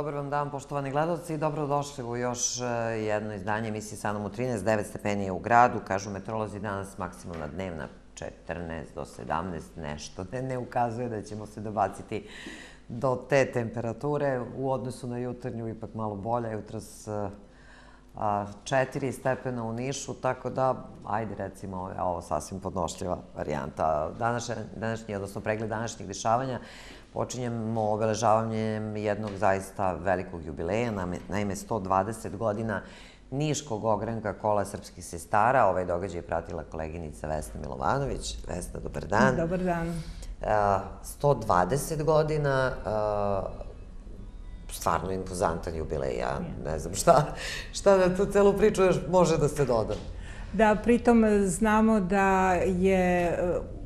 Dobar vam dan, poštovani gledalci, i dobrodošli u još e, jedno izdanje emisije sa mnom u 13, 9 stepenije u gradu. Kažu metrolozi danas maksimalna dnevna 14 do 17, nešto ne, ne ukazuje da ćemo se dobaciti do te temperature. U odnosu na jutarnju ipak malo bolja, jutros 4 e, stepena u Nišu, tako da, ajde recimo, ovo sasvim podnošljiva varijanta. Današnji, današnji, odnosno pregled današnjih dešavanja, počinjemo obeležavanjem jednog zaista velikog jubileja, naime 120 godina Niškog ogranka kola srpskih sestara. Ovaj događaj je pratila koleginica Vesna Milovanović. Vesna, dobar dan. Dobar dan. 120 godina, stvarno impozantan jubilej. Ja ne znam šta, šta na tu celu priču još može da se doda. Da, pritom znamo da je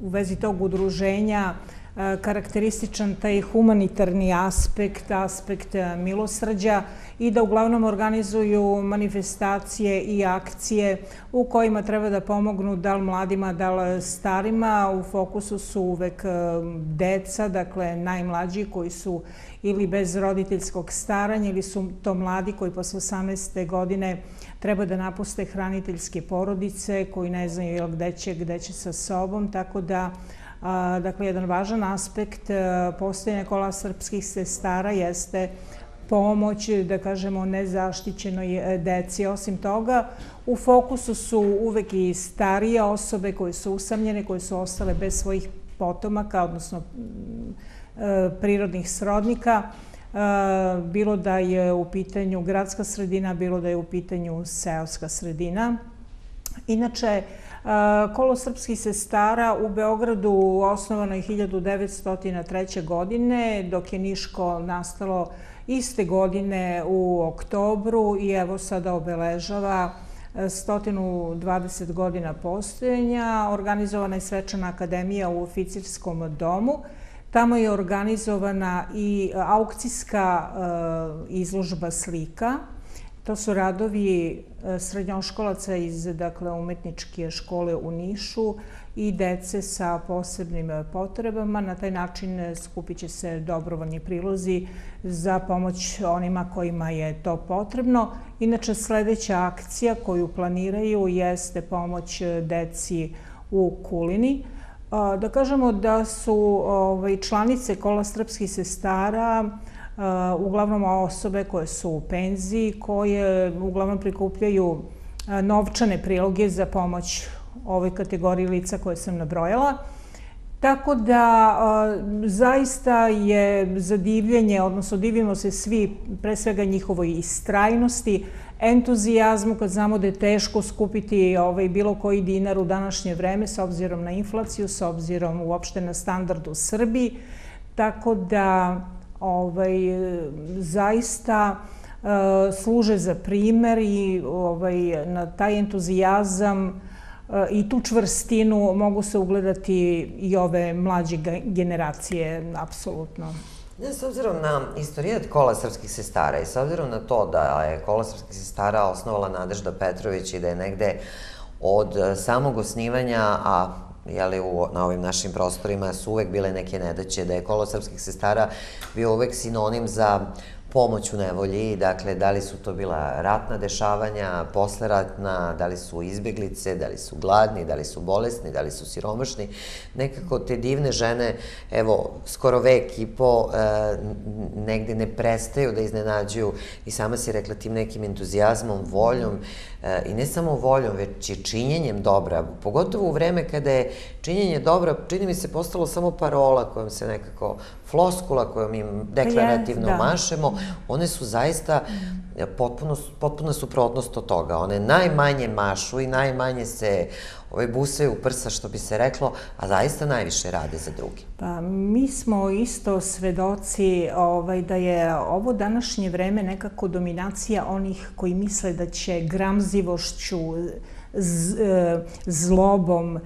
u vezi tog udruženja karakterističan taj humanitarni aspekt, aspekt e, milosrđa i da uglavnom organizuju manifestacije i akcije u kojima treba da pomognu da li mladima, da li starima. U fokusu su uvek e, deca, dakle najmlađi koji su ili bez roditeljskog staranja ili su to mladi koji posle 18. godine treba da napuste hraniteljske porodice koji ne znaju gde će, gde će sa sobom, tako da Dakle, jedan važan aspekt e, postojanja kola srpskih sestara jeste pomoć, da kažemo, nezaštićenoj e, deci. Osim toga, u fokusu su uvek i starije osobe koje su usamljene, koje su ostale bez svojih potomaka, odnosno e, prirodnih srodnika, bilo da je u pitanju gradska sredina, bilo da je u pitanju seoska sredina. Inače, Kolo srpskih sestara u Beogradu osnovano je 1903. godine, dok je Niško nastalo iste godine u oktobru i evo sada obeležava 120 godina postojanja. Organizovana je svečana akademija u oficirskom domu. Tamo je organizovana i aukcijska izložba slika To su radovi e, srednjoškolaca iz dakle, umetničke škole u Nišu i dece sa posebnim potrebama. Na taj način skupit će se dobrovoljni prilozi za pomoć onima kojima je to potrebno. Inače, sledeća akcija koju planiraju jeste pomoć deci u Kulini. Da kažemo da su ovaj, članice Kola srpskih sestara Uh, uglavnom osobe koje su u penziji, koje uglavnom prikupljaju uh, novčane priloge za pomoć ovoj kategoriji lica koje sam nabrojala. Tako da uh, zaista je zadivljenje, odnosno divimo se svi pre svega njihovoj istrajnosti, entuzijazmu kad znamo da je teško skupiti ovaj, bilo koji dinar u današnje vreme s obzirom na inflaciju, s obzirom uopšte na standard u Srbiji. Tako da ovaj, zaista uh, služe za primer i ovaj, na taj entuzijazam uh, i tu čvrstinu mogu se ugledati i ove mlađe generacije, apsolutno. S obzirom na istorijat kola srpskih sestara i s obzirom na to da je kola srpskih sestara osnovala Nadežda Petrović i da je negde od samog osnivanja, a jeli, u, na ovim našim prostorima su uvek bile neke nedaće, da je kolo srpskih sestara bio uvek sinonim za pomoć u nevolji, dakle, da li su to bila ratna dešavanja, posleratna, da li su izbjeglice, da li su gladni, da li su bolesni, da li su siromašni. Nekako te divne žene, evo, skoro vek i po, e, negde ne prestaju da iznenađuju i sama si rekla tim nekim entuzijazmom, voljom e, i ne samo voljom, već i činjenjem dobra. Pogotovo u vreme kada je činjenje dobra, čini mi se, postalo samo parola kojom se nekako floskula kojom im deklarativno da. mašemo, one su zaista potpuno, potpuno suprotnost od toga. One najmanje mašu i najmanje se ovaj, busaju u prsa, što bi se reklo, a zaista najviše rade za drugi. Pa, mi smo isto svedoci ovaj, da je ovo današnje vreme nekako dominacija onih koji misle da će gramzivošću zlobom,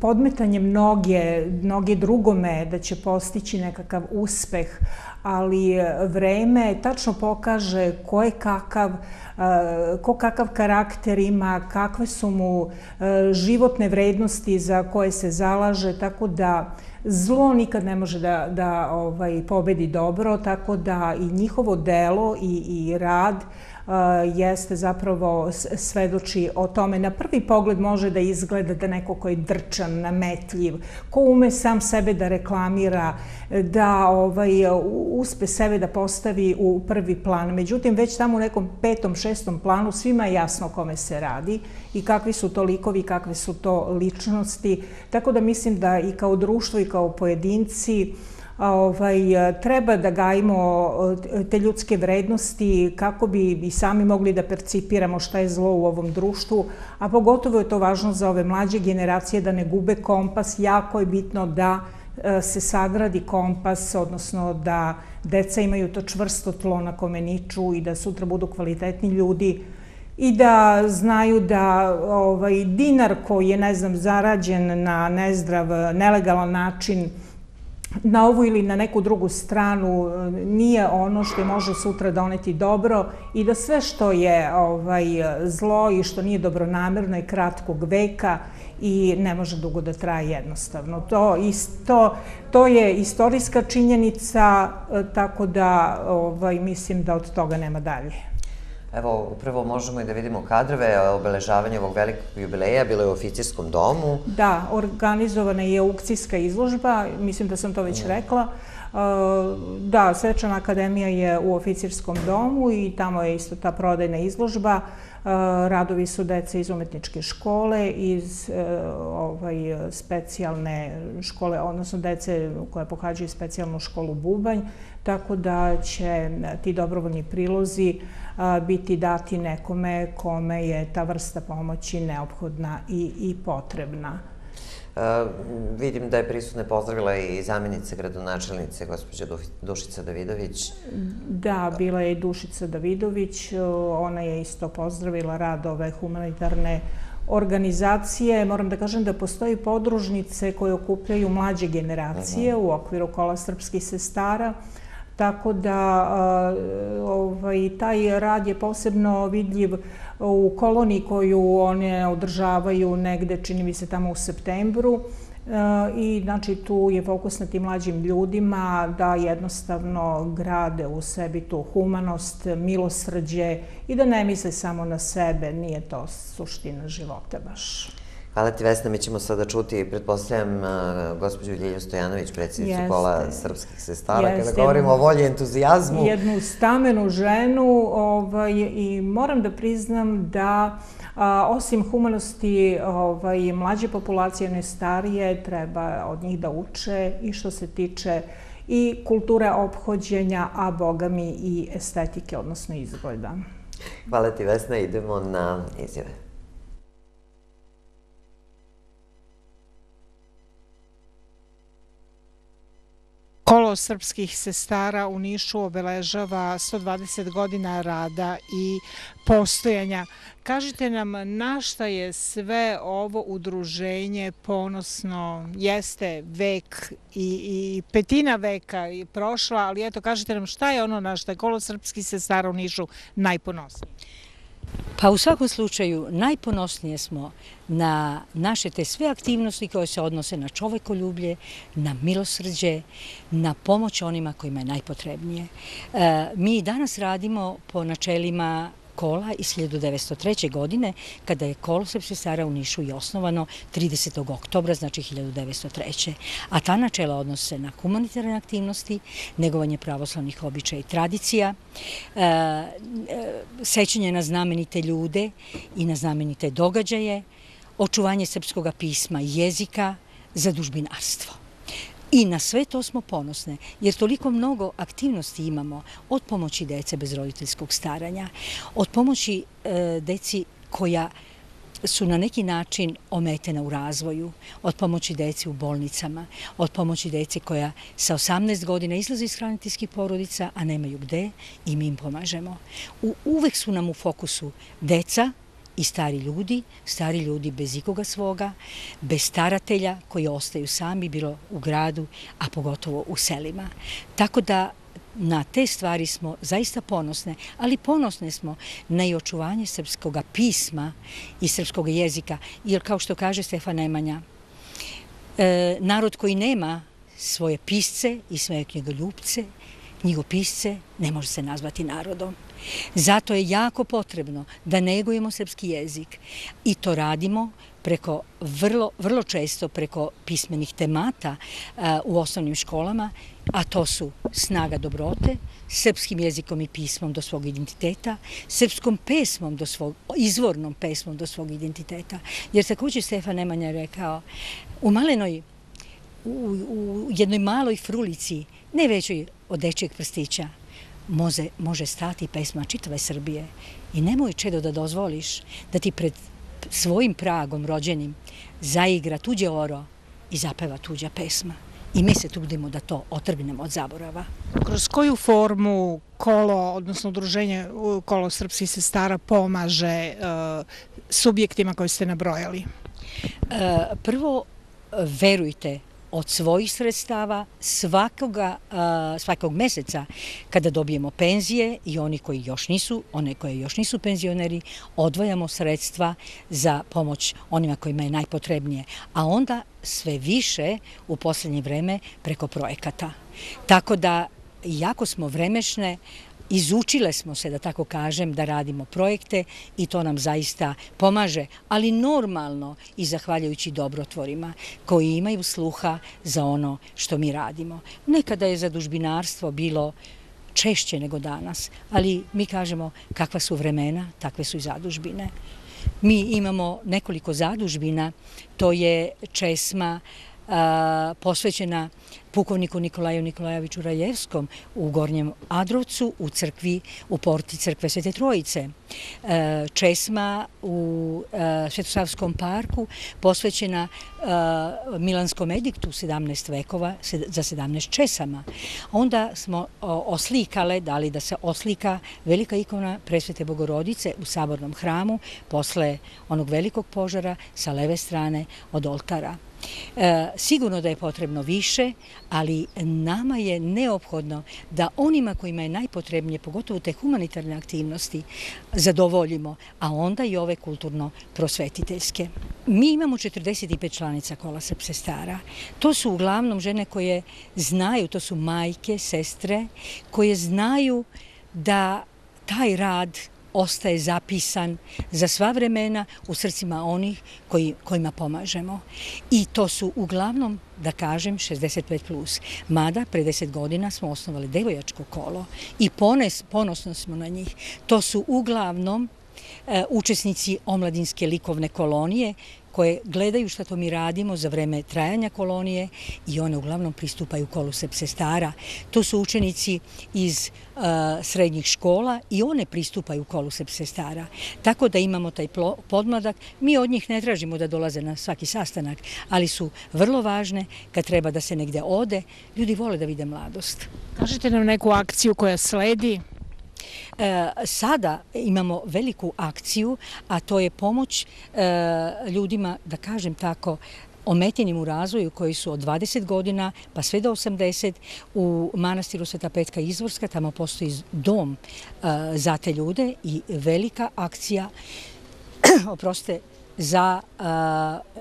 podmetanje mnoge, mnoge drugome da će postići nekakav uspeh, ali vreme tačno pokaže ko je kakav, ko kakav karakter ima, kakve su mu životne vrednosti za koje se zalaže, tako da zlo nikad ne može da, da ovaj, pobedi dobro, tako da i njihovo delo i, i rad jeste zapravo svedoči o tome. Na prvi pogled može da izgleda da neko ko je drčan, nametljiv, ko ume sam sebe da reklamira, da ovaj, uspe sebe da postavi u prvi plan. Međutim, već tamo u nekom petom, šestom planu svima je jasno kome se radi i kakvi su to likovi, kakve su to ličnosti. Tako da mislim da i kao društvo i kao pojedinci ovaj, treba da gajimo te ljudske vrednosti kako bi i sami mogli da percipiramo šta je zlo u ovom društvu, a pogotovo je to važno za ove mlađe generacije da ne gube kompas. Jako je bitno da e, se sagradi kompas, odnosno da deca imaju to čvrsto tlo na kome niču i da sutra budu kvalitetni ljudi i da znaju da ovaj, dinar koji je, ne znam, zarađen na nezdrav, nelegalan način, na ovu ili na neku drugu stranu nije ono što može sutra doneti dobro i da sve što je ovaj, zlo i što nije dobronamerno je kratkog veka i ne može dugo da traje jednostavno. To, isto, to je istorijska činjenica, tako da ovaj, mislim da od toga nema dalje. Evo, upravo možemo i da vidimo kadrove, obeležavanje ovog velikog jubileja, bilo je u oficirskom domu. Da, organizovana je aukcijska izložba, mislim da sam to već mm. rekla. Uh, da, Svečana akademija je u oficirskom domu i tamo je isto ta prodajna izložba. Uh, radovi su deca iz umetničke škole, iz uh, ovaj, specijalne škole, odnosno dece koje pohađaju specijalnu školu Bubanj, tako da će ti dobrovoljni prilozi uh, biti dati nekome kome je ta vrsta pomoći neophodna i, i potrebna. Uh, vidim da je prisutne pozdravila i zamjenice gradonačelnice, gospođa Dušica Davidović. Da, bila je i Dušica Davidović. Ona je isto pozdravila rad ove humanitarne organizacije. Moram da kažem da postoji podružnice koje okupljaju mlađe generacije uh -huh. u okviru kola srpskih sestara. Uh, Tako da ovaj, taj rad je posebno vidljiv u koloniji koju one održavaju negde, čini mi se tamo u septembru. I znači tu je fokus na tim mlađim ljudima da jednostavno grade u sebi tu humanost, milosrđe i da ne misle samo na sebe, nije to suština života baš. Hvala ti Vesna, mi ćemo sada čuti, pretpostavljam, gospođu Ljilju Stojanović, predsjednicu kola srpskih sestara, Jeste, kada govorimo o volji i entuzijazmu. Jednu stamenu ženu ovaj, i moram da priznam da a, osim humanosti ovaj, mlađe populacije, ne starije, treba od njih da uče i što se tiče i kulture obhođenja, a boga mi i estetike, odnosno izgleda. Hvala ti Vesna, idemo na izjave. Srpskih sestara u Nišu obeležava 120 godina rada i postojanja. Kažite nam na šta je sve ovo udruženje ponosno, jeste vek i, i petina veka i prošla, ali eto kažite nam šta je ono na šta je Kolo srpskih sestara u Nišu najponosnije? Pa u svakom slučaju najponosnije smo na naše te sve aktivnosti koje se odnose na čovekoljublje, na milosrđe, na pomoć onima kojima je najpotrebnije. E, mi danas radimo po načelima kola iz 1903. godine, kada je kolo Srpske stara u Nišu i osnovano 30. oktobra, znači 1903. A ta načela odnose na humanitarne aktivnosti, negovanje pravoslavnih običaja i tradicija, e, e, sećanje na znamenite ljude i na znamenite događaje, očuvanje srpskog pisma i jezika, zadužbinarstvo. I na sve to smo ponosne, jer toliko mnogo aktivnosti imamo od pomoći dece bez roditeljskog staranja, od pomoći e, deci koja su na neki način ometena u razvoju, od pomoći deci u bolnicama, od pomoći deci koja sa 18 godina izlaze iz hraniteljskih porodica, a nemaju gde i mi im pomažemo. uvek su nam u fokusu deca i stari ljudi, stari ljudi bez ikoga svoga, bez staratelja koji ostaju sami, bilo u gradu, a pogotovo u selima. Tako da na te stvari smo zaista ponosne, ali ponosne smo na i očuvanje srpskog pisma i srpskog jezika, jer kao što kaže Stefan Nemanja, e, narod koji nema svoje pisce i svoje knjigoljubce, knjigopisce ne može se nazvati narodom. Zato je jako potrebno da negujemo srpski jezik i to radimo preko vrlo, vrlo često preko pismenih temata u osnovnim školama, a to su snaga dobrote, srpskim jezikom i pismom do svog identiteta, srpskom pesmom do svog, izvornom pesmom do svog identiteta. Jer također Stefan Nemanja rekao, u malenoj, u, u jednoj maloj frulici, ne većoj od dečijeg prstića, može, može stati pesma čitave Srbije. I nemoj, Čedo, da dozvoliš da ti pred svojim pragom rođenim zaigra tuđe oro i zapeva tuđa pesma. I mi se trudimo da to otrgnemo od zaborava. Kroz koju formu kolo, odnosno udruženje kolo srpskih sestara pomaže uh, subjektima koje ste nabrojali? Uh, prvo, verujte, od svojih sredstava svakoga, svakog meseca kada dobijemo penzije i oni koji još nisu, one koje još nisu penzioneri, odvajamo sredstva za pomoć onima kojima je najpotrebnije, a onda sve više u poslednje vreme preko projekata. Tako da jako smo vremešne, Izučile smo se, da tako kažem, da radimo projekte i to nam zaista pomaže, ali normalno i zahvaljujući dobrotvorima koji imaju sluha za ono što mi radimo. Nekada je zadužbinarstvo bilo češće nego danas, ali mi kažemo kakva su vremena, takve su i zadužbine. Mi imamo nekoliko zadužbina, to je česma, posvećena pukovniku Nikolaju Nikolajeviću Rajevskom u Gornjem Adrovcu, u crkvi, u porti crkve Svete Trojice. Česma u Svetosavskom parku posvećena Milanskom ediktu 17 vekova za 17 česama. Onda smo oslikale, dali da se oslika velika ikona Presvete Bogorodice u Sabornom hramu posle onog velikog požara sa leve strane od oltara. E, sigurno da je potrebno više, ali nama je neophodno da onima kojima je najpotrebnije, pogotovo te humanitarne aktivnosti, zadovoljimo, a onda i ove kulturno-prosvetiteljske. Mi imamo 45 članica kola Srpse stara. To su uglavnom žene koje znaju, to su majke, sestre, koje znaju da taj rad ostaje zapisan za sva vremena u srcima onih koji, kojima pomažemo. I to su uglavnom, da kažem, 65+. Plus. Mada, pre 10 godina smo osnovali devojačko kolo i pones, ponosno smo na njih. To su uglavnom e, učesnici omladinske likovne kolonije koje gledaju šta to mi radimo za vreme trajanja kolonije i one uglavnom pristupaju kolu Sepse stara. To su učenici iz uh, srednjih škola i one pristupaju kolu Sepse stara. Tako da imamo taj podmladak. Mi od njih ne tražimo da dolaze na svaki sastanak, ali su vrlo važne kad treba da se negde ode. Ljudi vole da vide mladost. Kažete nam neku akciju koja sledi? E, sada imamo veliku akciju, a to je pomoć e, ljudima, da kažem tako, ometenim u razvoju koji su od 20 godina pa sve do 80 u manastiru Sveta Petka Izvorska, tamo postoji dom e, za te ljude i velika akcija, oproste, za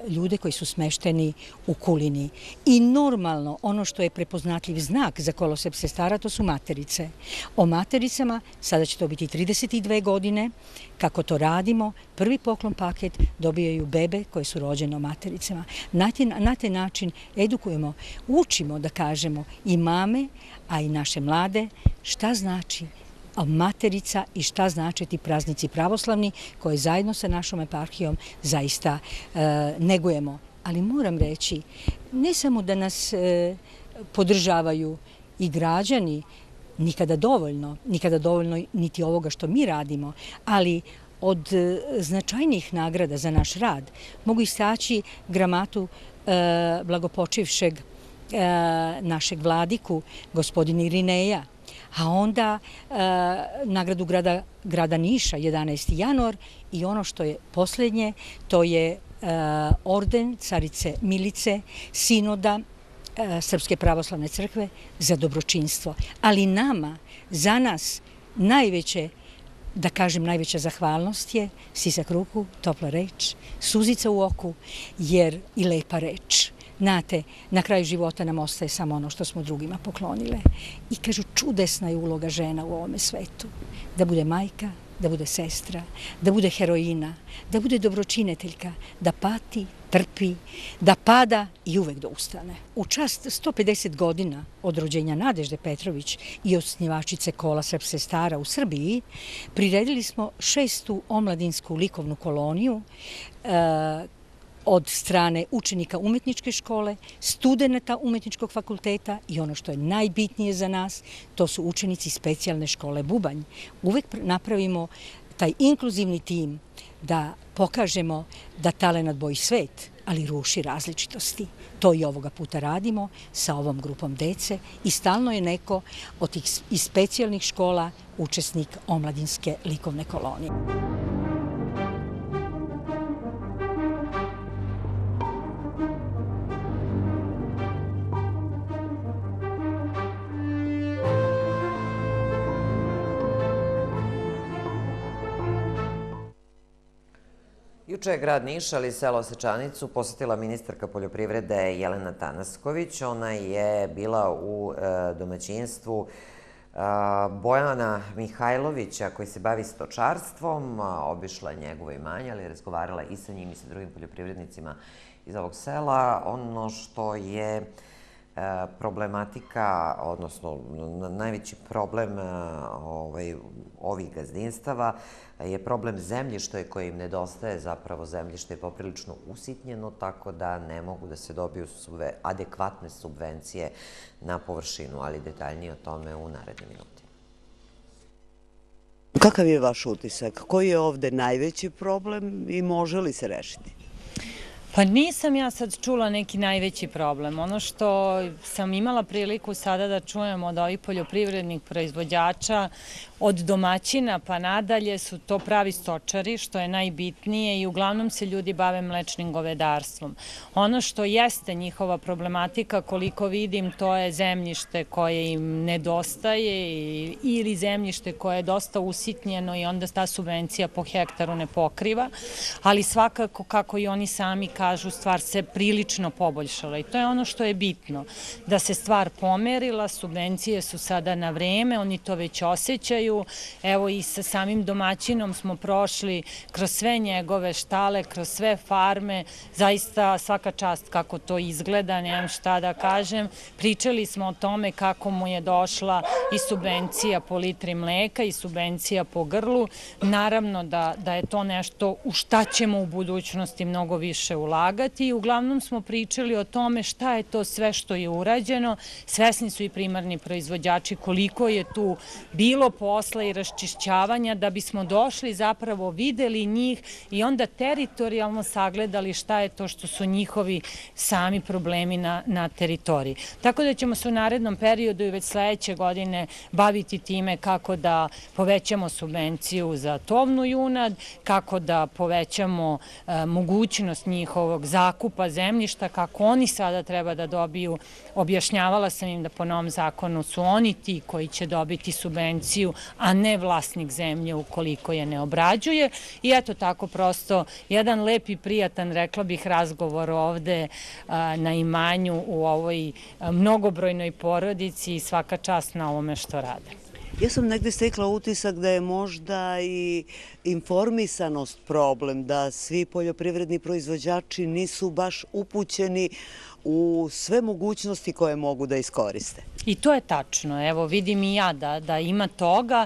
ljude koji su smešteni u kulini. I normalno, ono što je prepoznatljiv znak za kolosep sestara, to su materice. O matericama, sada će to biti 32 godine, kako to radimo, prvi poklon paket dobijaju bebe koje su rođene o matericama. Na na te način edukujemo, učimo da kažemo i mame, a i naše mlade, šta znači materica i šta znači ti praznici pravoslavni koje zajedno sa našom eparhijom zaista e, negujemo. Ali moram reći, ne samo da nas e, podržavaju i građani, nikada dovoljno, nikada dovoljno niti ovoga što mi radimo, ali od e, značajnijih nagrada za naš rad mogu istaći gramatu blagopočivšeg našeg vladiku, gospodina Irineja, a onda e, nagradu grada, grada Niša 11. januar i ono što je posljednje, to je e, orden carice Milice, sinoda e, Srpske pravoslavne crkve za dobročinstvo. Ali nama, za nas, najveće da kažem, najveća zahvalnost je sisak ruku, topla reč, suzica u oku, jer i lepa reč. Znate, na kraju života nam ostaje samo ono što smo drugima poklonile. I kažu, čudesna je uloga žena u ovome svetu. Da bude majka, da bude sestra, da bude heroina, da bude dobročineteljka, da pati, trpi, da pada i uvek da ustane. U čast 150 godina od rođenja Nadežde Petrović i osnivačice kola Srpse stara u Srbiji, priredili smo šestu omladinsku likovnu koloniju e, od strane učenika umetničke škole, studenta umetničkog fakulteta i ono što je najbitnije za nas, to su učenici specijalne škole Bubanj. Uvek napravimo taj inkluzivni tim da pokažemo da talenat boji svet, ali ruši različitosti. To i ovoga puta radimo sa ovom grupom dece i stalno je neko od tih iz specijalnih škola učesnik omladinske likovne kolonije. Juče je grad Niš, ali selo Sečanicu, posetila ministarka poljoprivrede Jelena Tanasković. Ona je bila u e, domaćinstvu e, Bojana Mihajlovića koji se bavi stočarstvom, obišla njegovo imanje, ali je razgovarala i sa njim i sa drugim poljoprivrednicima iz ovog sela. Ono što je problematika, odnosno najveći problem ovaj, ovih gazdinstava je problem zemljišta koje im nedostaje. Zapravo zemljište je poprilično usitnjeno, tako da ne mogu da se dobiju adekvatne subvencije na površinu, ali detaljnije o tome u narednim minutima. Kakav je vaš utisak? Koji je ovde najveći problem i može li se rešiti? Pa nisam ja sad čula neki najveći problem. Ono što sam imala priliku sada da čujem od ovih poljoprivrednih proizvođača, od domaćina pa nadalje su to pravi stočari, što je najbitnije i uglavnom se ljudi bave mlečnim govedarstvom. Ono što jeste njihova problematika, koliko vidim, to je zemljište koje im nedostaje ili zemljište koje je dosta usitnjeno i onda ta subvencija po hektaru ne pokriva, ali svakako kako i oni sami kažu, stvar se prilično poboljšala i to je ono što je bitno, da se stvar pomerila, subvencije su sada na vreme, oni to već osjećaju. Evo i sa samim domaćinom smo prošli kroz sve njegove štale, kroz sve farme. Zaista svaka čast kako to izgleda, nemam šta da kažem. Pričali smo o tome kako mu je došla i subvencija po litri mleka i subvencija po grlu. Naravno da, da je to nešto u šta ćemo u budućnosti mnogo više ulagati uglavnom smo pričali o tome šta je to sve što je urađeno. Svesni su i primarni proizvođači koliko je tu bilo posla i raščišćavanja da bismo došli zapravo videli njih i onda teritorijalno sagledali šta je to što su njihovi sami problemi na, na teritoriji. Tako da ćemo se u narednom periodu i već sledeće godine baviti time kako da povećamo subvenciju za tovnu junad, kako da povećamo e, mogućnost njihovog zakupa zemljišta, kako oni sada treba da dobiju, objašnjavala sam im da po novom zakonu su oni ti koji će dobiti subvenciju, a ne vlasnik zemlje ukoliko je ne obrađuje. I eto tako prosto jedan lepi, prijatan, rekla bih, razgovor ovde na imanju u ovoj mnogobrojnoj porodici i svaka čast na ovome što rade. Ja sam negde stekla utisak da je možda i informisanost problem, da svi poljoprivredni proizvođači nisu baš upućeni u sve mogućnosti koje mogu da iskoriste. I to je tačno. Evo, vidim i ja da, da ima toga.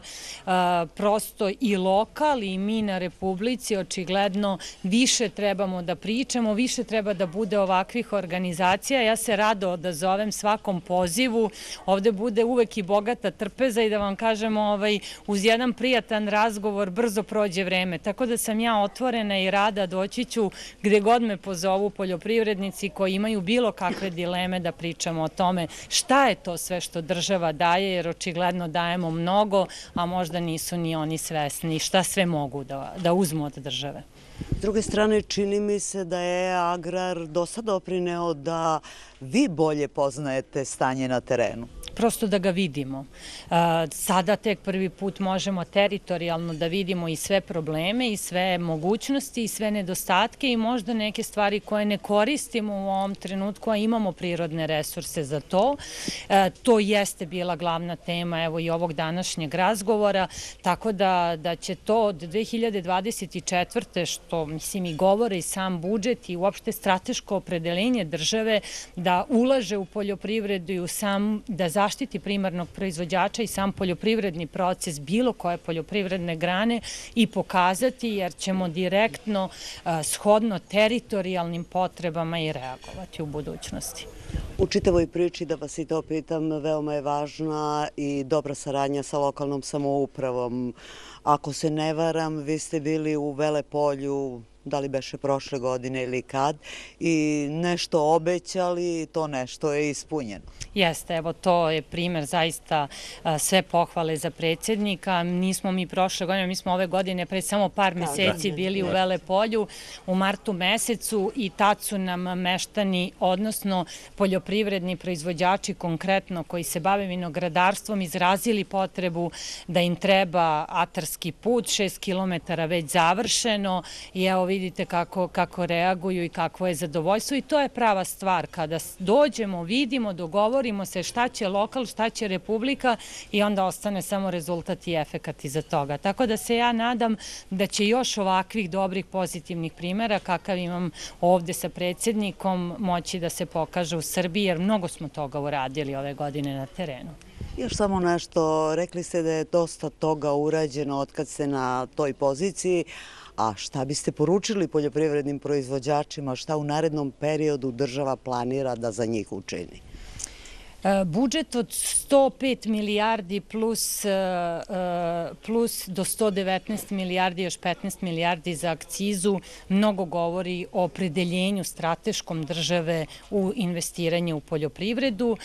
prosto i lokal i mi na Republici očigledno više trebamo da pričamo, više treba da bude ovakvih organizacija. Ja se rado odazovem svakom pozivu. Ovde bude uvek i bogata trpeza i da vam kažemo ovaj, uz jedan prijatan razgovor brzo prođe vreme. Tako da sam ja otvorena i rada doći ću gde god me pozovu poljoprivrednici koji imaju bilo bilo kakve dileme da pričamo o tome šta je to sve što država daje, jer očigledno dajemo mnogo, a možda nisu ni oni svesni šta sve mogu da, da uzmu od države. S druge strane, čini mi se da je Agrar dosta doprineo da vi bolje poznajete stanje na terenu prosto da ga vidimo. Sada tek prvi put možemo teritorijalno da vidimo i sve probleme i sve mogućnosti i sve nedostatke i možda neke stvari koje ne koristimo u ovom trenutku, a imamo prirodne resurse za to. To jeste bila glavna tema evo i ovog današnjeg razgovora, tako da, da će to od 2024. što mislim i govore i sam budžet i uopšte strateško opredelenje države da ulaže u poljoprivredu i u sam, da zaštite zaštiti primarnog proizvođača i sam poljoprivredni proces bilo koje poljoprivredne grane i pokazati jer ćemo direktno shodno teritorijalnim potrebama i reagovati u budućnosti. U čitavoj priči, da vas i to pitam, veoma je važna i dobra saradnja sa lokalnom samoupravom. Ako se ne varam, vi ste bili u Velepolju da li beše prošle godine ili kad, i nešto obećali, to nešto je ispunjeno. Jeste, evo to je primer zaista sve pohvale za predsjednika. Nismo mi prošle godine, mi smo ove godine pre samo par da, meseci da. bili u Velepolju u martu mesecu i tad su nam meštani, odnosno poljoprivredni proizvođači konkretno koji se bave vinogradarstvom izrazili potrebu da im treba atarski put, 6 km već završeno i evo vidite kako, kako reaguju i kakvo je zadovoljstvo i to je prava stvar. Kada dođemo, vidimo, dogovorimo se šta će lokal, šta će republika i onda ostane samo rezultat i efekat iza toga. Tako da se ja nadam da će još ovakvih dobrih pozitivnih primera kakav imam ovde sa predsjednikom moći da se pokaže u Srbiji jer mnogo smo toga uradili ove godine na terenu. Još samo nešto, rekli ste da je dosta toga urađeno od kad ste na toj poziciji, A šta biste poručili poljoprivrednim proizvođačima, šta u narednom periodu država planira da za njih učini? E, budžet od 105 milijardi plus, e, e, plus do 119 milijardi, još 15 milijardi za akcizu, mnogo govori o opredeljenju strateškom države u investiranje u poljoprivredu.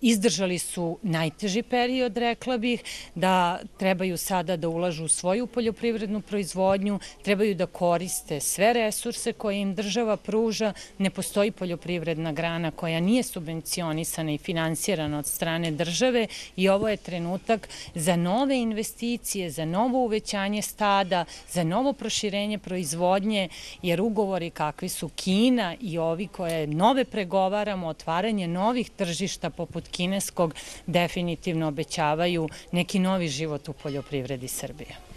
Izdržali su najteži period, rekla bih, da trebaju sada da ulažu u svoju poljoprivrednu proizvodnju, trebaju da koriste sve resurse koje im država pruža. Ne postoji poljoprivredna grana koja nije subvencionisana i i finansirano od strane države i ovo je trenutak za nove investicije, za novo uvećanje stada, za novo proširenje proizvodnje, jer ugovori kakvi su Kina i ovi koje nove pregovaramo, otvaranje novih tržišta poput kineskog, definitivno obećavaju neki novi život u poljoprivredi Srbije.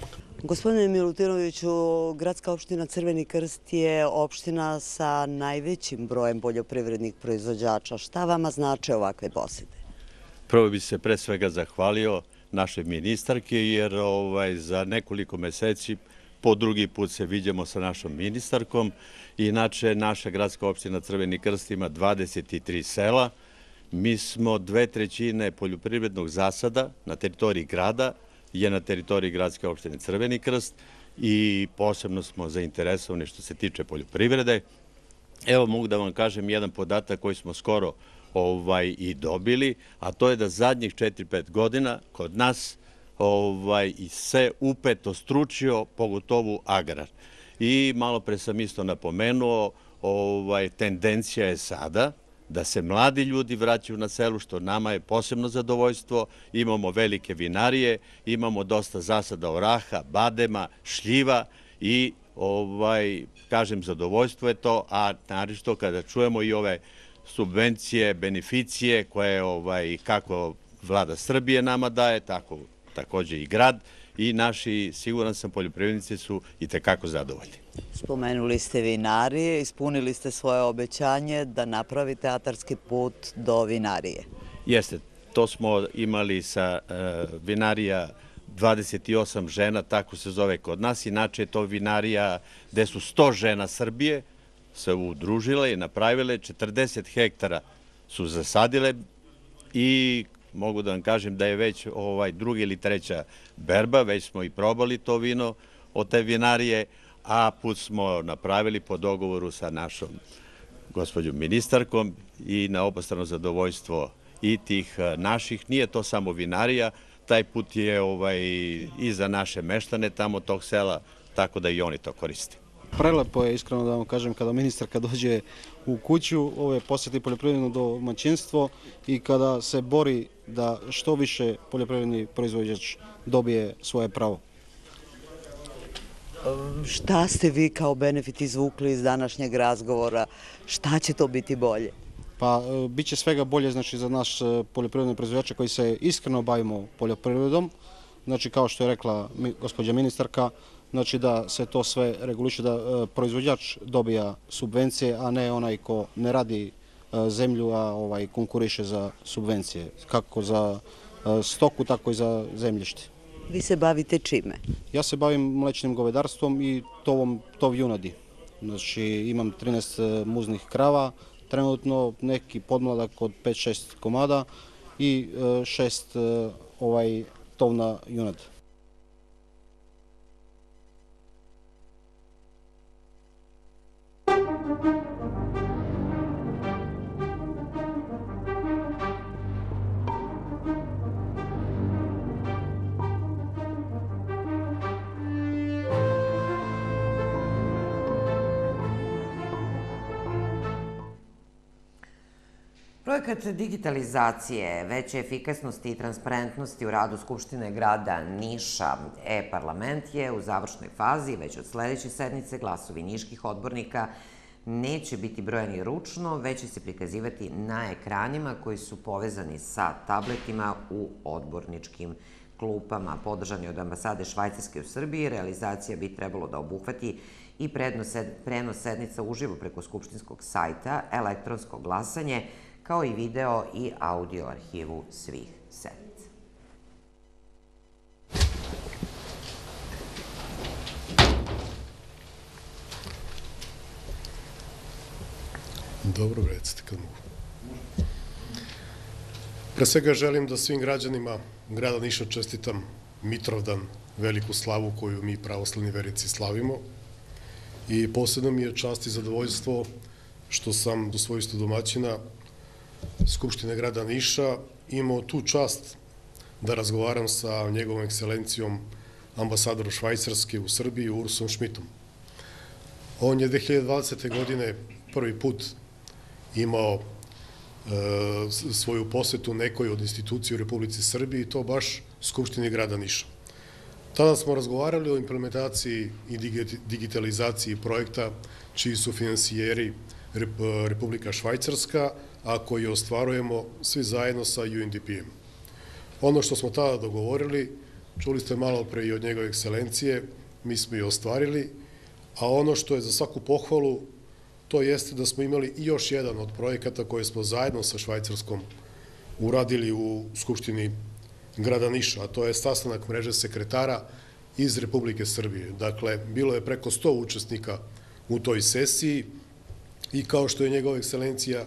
Gospodine Milutinoviću, gradska opština Crveni krst je opština sa najvećim brojem poljoprivrednih proizvođača. Šta vama znače ovakve posete? Prvo bi se pre svega zahvalio naše ministarke, jer ovaj, za nekoliko meseci po drugi put se vidimo sa našom ministarkom. Inače, naša gradska opština Crveni krst ima 23 sela. Mi smo dve trećine poljoprivrednog zasada na teritoriji grada, je na teritoriji gradske opštine Crveni krst i posebno smo zainteresovani što se tiče poljoprivrede. Evo mogu da vam kažem jedan podatak koji smo skoro ovaj i dobili, a to je da zadnjih 4-5 godina kod nas ovaj se upeto stručio, pogotovo agrar. I malo pre sam isto napomenuo, ovaj tendencija je sada da se mladi ljudi vraćaju na selu, što nama je posebno zadovoljstvo. Imamo velike vinarije, imamo dosta zasada oraha, badema, šljiva i ovaj, kažem, zadovoljstvo je to, a naravno kada čujemo i ove subvencije, beneficije koje ovaj, kako vlada Srbije nama daje, tako takođe i grad i naši, siguran sam, poljoprivrednici su i tekako zadovoljni. Spomenuli ste vinarije, ispunili ste svoje obećanje da napravite atarski put do vinarije. Jeste, to smo imali sa uh, vinarija 28 žena, tako se zove kod nas. Inače je to vinarija gde su 100 žena Srbije se udružile i napravile, 40 hektara su zasadile i mogu da vam kažem da je već ovaj drugi ili treća berba, već smo i probali to vino od te vinarije, a put smo napravili po dogovoru sa našom gospođom ministarkom i na obostrano zadovoljstvo i tih naših. Nije to samo vinarija, taj put je ovaj, i za naše meštane tamo tog sela, tako da i oni to koriste. Prelepo je, iskreno da vam kažem, kada ministarka dođe u kuću, ove posjeti poljoprivredno domaćinstvo i kada se bori da što više poljoprivredni proizvođač dobije svoje pravo. Šta ste vi kao benefit izvukli iz današnjeg razgovora? Šta će to biti bolje? Pa, e, bit će svega bolje znači, za naš e, poljoprivredne proizvođače koji se iskreno bavimo poljoprivredom. Znači, kao što je rekla gospođa ministarka, znači da se to sve reguliše, da e, proizvođač dobija subvencije, a ne onaj ko ne radi zemlju, a ovaj konkuriše za subvencije, kako za stoku, tako i za zemljište. Vi se bavite čime? Ja se bavim mlečnim govedarstvom i tovom, tov junadi. Znači, imam 13 muznih krava, trenutno neki podmladak od 5-6 komada i 6 ovaj, tovna junad. Projekat digitalizacije, veće efikasnosti i transparentnosti u radu Skupštine grada Niša e-parlament je u završnoj fazi, već od sledeće sednice glasovi niških odbornika neće biti brojani ručno, već će se prikazivati na ekranima koji su povezani sa tabletima u odborničkim klupama. Podržani od ambasade Švajcarske u Srbiji, realizacija bi trebalo da obuhvati i prenos sednica uživo preko skupštinskog sajta, elektronsko glasanje, kao i video i audio arhivu svih sednica. Dobro, recite kad mogu. Pre svega želim da svim građanima grada Niša čestitam Mitrovdan, veliku slavu koju mi pravoslavni verici slavimo. I posebno mi je čast i zadovoljstvo što sam do svojstva domaćina Skupštine grada Niša imao tu čast da razgovaram sa njegovom ekscelencijom ambasadorom Švajcarske u Srbiji, Ursom Šmitom. On je 2020. godine prvi put imao e, svoju posetu nekoj od institucija u Republici Srbiji i to baš Skupštini grada Niša. Tada smo razgovarali o implementaciji i digitalizaciji projekta čiji su financijeri Republika Švajcarska, a koji ostvarujemo svi zajedno sa UNDP-em. Ono što smo tada dogovorili, čuli ste malo pre i od njegove ekscelencije, mi smo i ostvarili, a ono što je za svaku pohvalu, to jeste da smo imali i još jedan od projekata koje smo zajedno sa Švajcarskom uradili u Skupštini grada Niša, a to je sastanak mreže sekretara iz Republike Srbije. Dakle, bilo je preko 100 učesnika u toj sesiji i kao što je njegova ekscelencija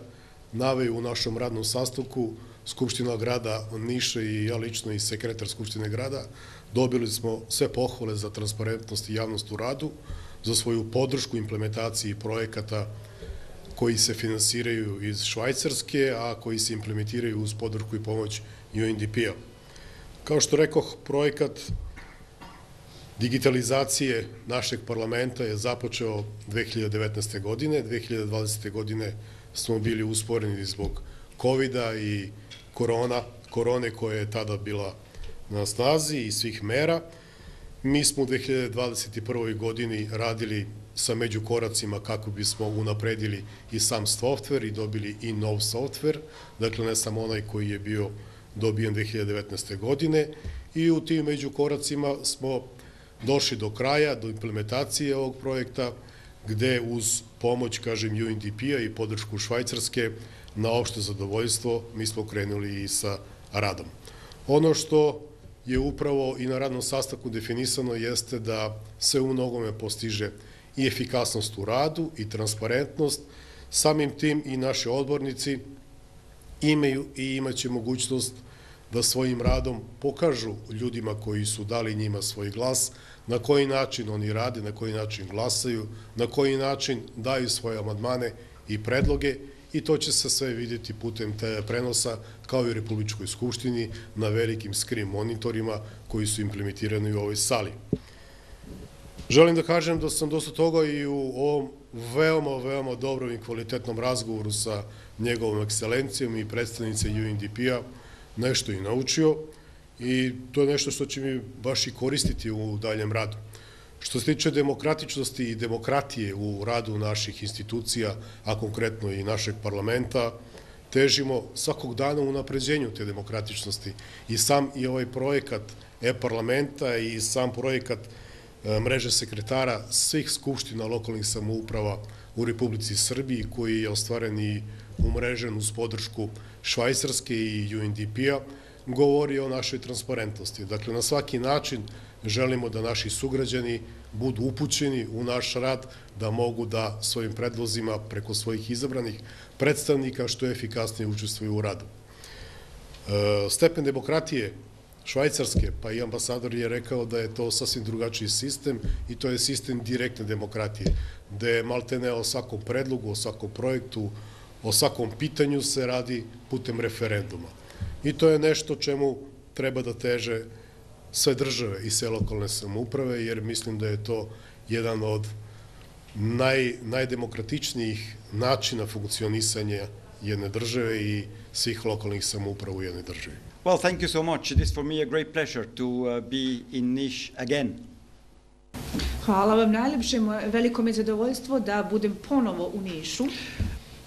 naveju u našom radnom sastavku Skupština grada Niša i ja lično i sekretar Skupštine grada dobili smo sve pohvale za transparentnost i javnost u radu, za svoju podršku implementaciji projekata koji se finansiraju iz Švajcarske, a koji se implementiraju uz podršku i pomoć UNDP-a. Kao što rekoh, projekat digitalizacije našeg parlamenta je započeo 2019. godine, 2020. godine smo bili usporeni zbog covid i korona, korone koja je tada bila na snazi i svih mera. Mi smo u 2021. godini radili sa međukoracima kako bismo unapredili i sam softver i dobili i nov softver, dakle ne samo onaj koji je bio dobijen 2019. godine i u tim međukoracima smo došli do kraja, do implementacije ovog projekta, gde uz pomoć, kažem, UNDP-a i podršku Švajcarske na opšte zadovoljstvo mi smo krenuli i sa radom. Ono što je upravo i na radnom sastavku definisano jeste da se u mnogome postiže i efikasnost u radu i transparentnost, samim tim i naši odbornici imaju i imaće mogućnost da svojim radom pokažu ljudima koji su dali njima svoj glas, na koji način oni rade, na koji način glasaju, na koji način daju svoje amadmane i predloge i to će se sve vidjeti putem te prenosa kao i u Republičkoj skupštini na velikim screen monitorima koji su implementirani u ovoj sali. Želim da kažem da sam dosta toga i u ovom veoma, veoma dobrom i kvalitetnom razgovoru sa njegovom ekscelencijom i predstavnice UNDP-a nešto i naučio i to je nešto što će mi baš i koristiti u daljem radu. Što se tiče demokratičnosti i demokratije u radu naših institucija, a konkretno i našeg parlamenta, težimo svakog dana u napređenju te demokratičnosti. I sam i ovaj projekat e-parlamenta i sam projekat e, mreže sekretara svih skupština lokalnih samouprava u Republici Srbiji, koji je ostvaren i umrežen uz podršku Švajcarske i UNDP-a, govori o našoj transparentnosti. Dakle, na svaki način želimo da naši sugrađani budu upućeni u naš rad, da mogu da svojim predlozima preko svojih izabranih predstavnika što efikasnije učestvuju u radu. E, stepen demokratije Švajcarske, pa i ambasador je rekao da je to sasvim drugačiji sistem i to je sistem direktne demokratije, gde maltene o svakom predlogu, o svakom projektu, o svakom pitanju se radi putem referenduma. I to je nešto čemu treba da teže sve države i sve lokalne samouprave, jer mislim da je to jedan od naj, najdemokratičnijih načina funkcionisanja jedne države i svih lokalnih samouprava u jednoj državi. Well, thank you so much. It is for me a great pleasure to uh, be in Niš again. Hvala vam najljepše. Veliko mi je zadovoljstvo da budem ponovo u Nišu.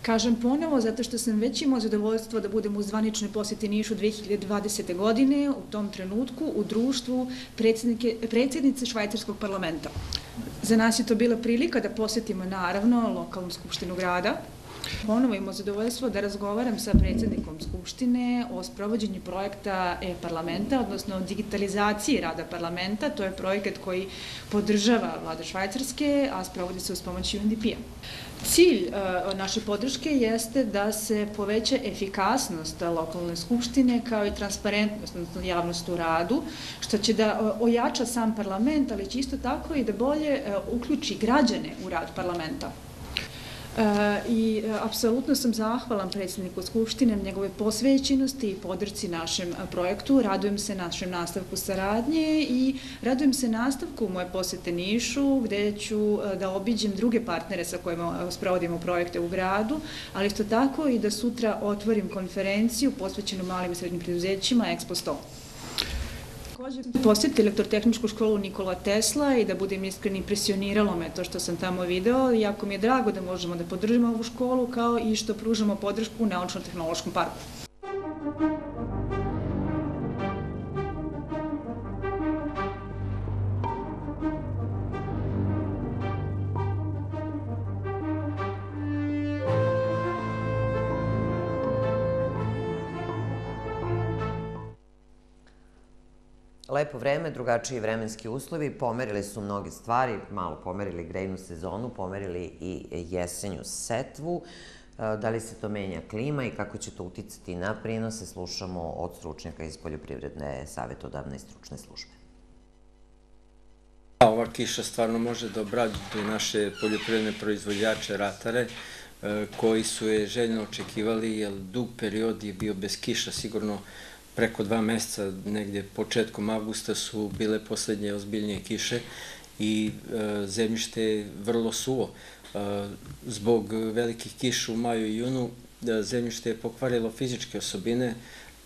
Kažem ponovo zato što sam već imao zadovoljstvo da budem u zvaničnoj posjeti Nišu 2020. godine, u tom trenutku u društvu predsjednice Švajcarskog parlamenta. Za nas je to bila prilika da posjetimo naravno lokalnu skupštinu grada, Ponovo imamo zadovoljstvo da razgovaram sa predsednikom Skupštine o sprovođenju projekta e-parlamenta, odnosno digitalizaciji rada parlamenta. To je projekat koji podržava vlada Švajcarske, a sprovodi se uz pomoć UNDP-a. Cilj uh, naše podrške jeste da se poveća efikasnost lokalne skupštine kao i transparentnost, javnost u radu, što će da uh, ojača sam parlament, ali će isto tako i da bolje uh, uključi građane u rad parlamenta. E, i e, apsolutno sam zahvalan predsjedniku Skupštine na njegove posvećenosti i podrci našem projektu. Radujem se našem nastavku saradnje i radujem se nastavku moje posete Nišu gde ću e, da obiđem druge partnere sa kojima sprovodimo projekte u gradu, ali isto tako i da sutra otvorim konferenciju posvećenu malim i srednjim preduzećima Expo 100 takođe posjetiti elektrotehničku školu Nikola Tesla i da budem iskren impresioniralo me to što sam tamo video. Jako mi je drago da možemo da podržimo ovu školu kao i što pružamo podršku u naučno-tehnološkom parku. Lepo vreme, drugačiji vremenski uslovi, pomerili su mnoge stvari, malo pomerili grejnu sezonu, pomerili i jesenju setvu. E, da li se to menja klima i kako će to uticati na prinose, slušamo od stručnjaka iz Poljoprivredne savjetodavne i stručne službe. Ova kiša stvarno može da obrađuje naše poljoprivredne proizvođače, ratare, e, koji su je željno očekivali, jer dug period je bio bez kiša, sigurno preko dva meseca, negdje početkom avgusta su bile poslednje ozbiljnije kiše i e, zemljište je vrlo suvo. E, zbog velikih kiša u maju i junu e, zemljište je pokvarilo fizičke osobine,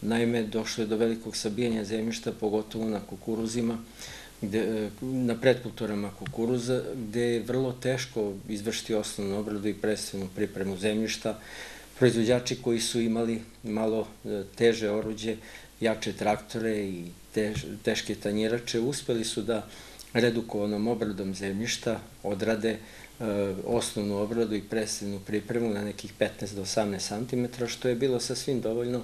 naime došlo je do velikog sabijanja zemljišta, pogotovo na kukuruzima, na predkulturama kukuruza, gde je vrlo teško izvršiti osnovnu obradu i predstavnu pripremu zemljišta, proizvođači koji su imali malo e, teže oruđe, jače traktore i teške tanjirače, uspeli su da redukovanom obradom zemljišta odrade e, osnovnu obradu i presrednu pripremu na nekih 15 do 18 cm, što je bilo sasvim dovoljno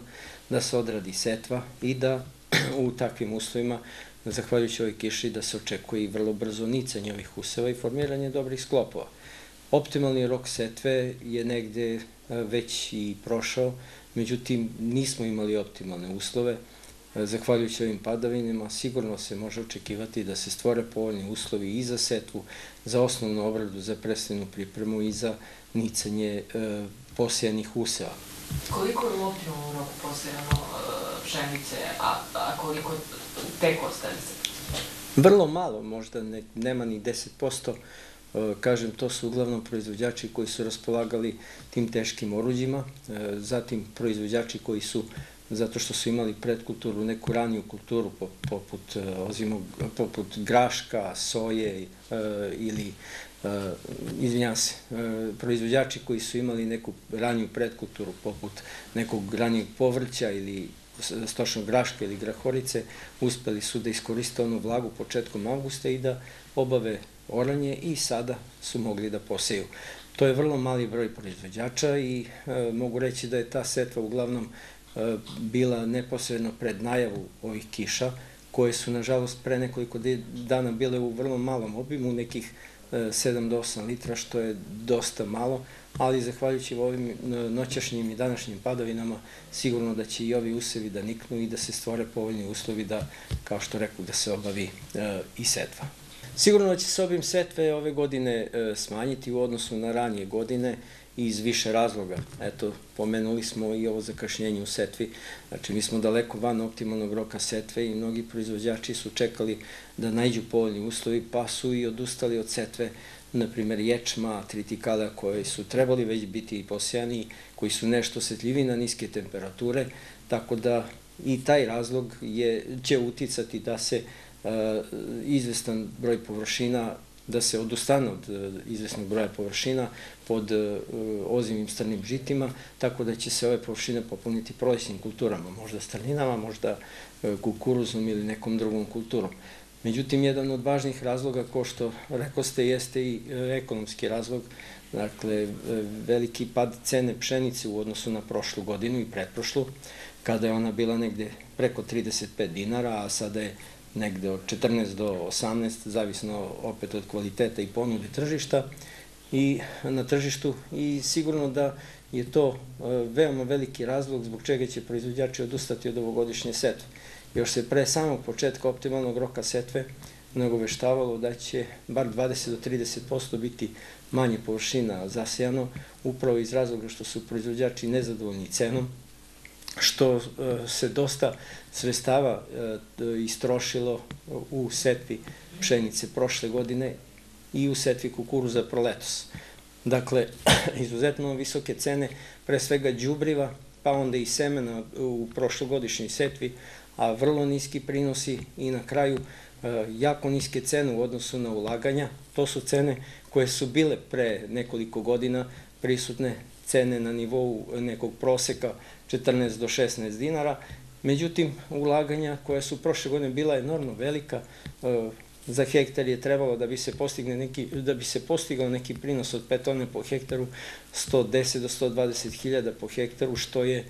da se odradi setva i da u takvim uslovima, zahvaljujući ovoj kiši, da se očekuje i vrlo brzo nicanje ovih useva i formiranje dobrih sklopova. Optimalni rok setve je negde već i prošao, međutim nismo imali optimalne uslove. zahvaljujući ovim padavinima, sigurno se može očekivati da se stvore povoljni uslovi i za setvu, za osnovnu obradu, za presljenu pripremu i za nicanje posijanih useva. Koliko je u optimum roku posejano pšenice, a, a koliko tek ostaje se? Vrlo malo, možda ne, nema ni 10%. Kažem, to su uglavnom proizvođači koji su raspolagali tim teškim oruđima, zatim proizvođači koji su zato što su imali predkulturu, neku raniju kulturu poput, ozimog, poput graška, soje ili izvinjam se, proizvođači koji su imali neku raniju predkulturu poput nekog ranijeg povrća ili stočnog graška ili grahorice, uspeli su da iskoriste onu vlagu početkom avgusta i da obave oranje i sada su mogli da poseju. To je vrlo mali broj proizvođača i e, mogu reći da je ta setva uglavnom e, bila neposredno pred najavu ovih kiša, koje su, nažalost, pre nekoliko dana bile u vrlo malom obimu, nekih 7 do 8 litra, što je dosta malo, ali zahvaljujući ovim noćašnjim i današnjim padovinama, sigurno da će i ovi usevi da niknu i da se stvore povoljni uslovi da, kao što rekao, da se obavi e, i setva. Sigurno da će se obim setve ove godine e, smanjiti u odnosu na ranije godine iz više razloga. Eto, pomenuli smo i ovo zakašnjenje u setvi. Znači, mi smo daleko van optimalnog roka setve i mnogi proizvođači su čekali da najđu povoljni uslovi, pa su i odustali od setve na primjer ječma, tritikala koji su trebali već biti posijani, koji su nešto osetljivi na niske temperature, tako da i taj razlog je, će uticati da se izvestan broj površina da se odustane od uh, izvesnog broja površina pod uh, ozimim strnim žitima, tako da će se ove površine popuniti prolećnim kulturama, možda strninama, možda kukuruzom ili nekom drugom kulturom. Međutim, jedan od važnih razloga, ko što rekao ste, jeste i e, ekonomski razlog, dakle, e, veliki pad cene pšenice u odnosu na prošlu godinu i pretprošlu, kada je ona bila negde preko 35 dinara, a sada je negde od 14 do 18, zavisno opet od kvaliteta i ponude tržišta i na tržištu i sigurno da je to e, veoma veliki razlog zbog čega će proizvođači odustati od ovogodišnje setve. Još se pre samog početka optimalnog roka setve nagoveštavalo da će bar 20 do 30% biti manje površina zasejano, upravo iz razloga što su proizvođači nezadovoljni cenom, što e, se dosta sredstava e, istrošilo u setvi pšenice prošle godine i u setvi kukuruza proletos. Dakle, izuzetno visoke cene, pre svega džubriva, pa onda i semena u prošlogodišnjoj setvi, a vrlo niski prinosi i na kraju e, jako niske cene u odnosu na ulaganja. To su cene koje su bile pre nekoliko godina prisutne cene na nivou nekog proseka 14 do 16 dinara. Međutim, ulaganja koja su prošle godine bila enormno velika, e, za hektar je trebalo da bi se postigne neki, da bi se postigao neki prinos od 5 tone po hektaru 110 do 120 hiljada po hektaru, što je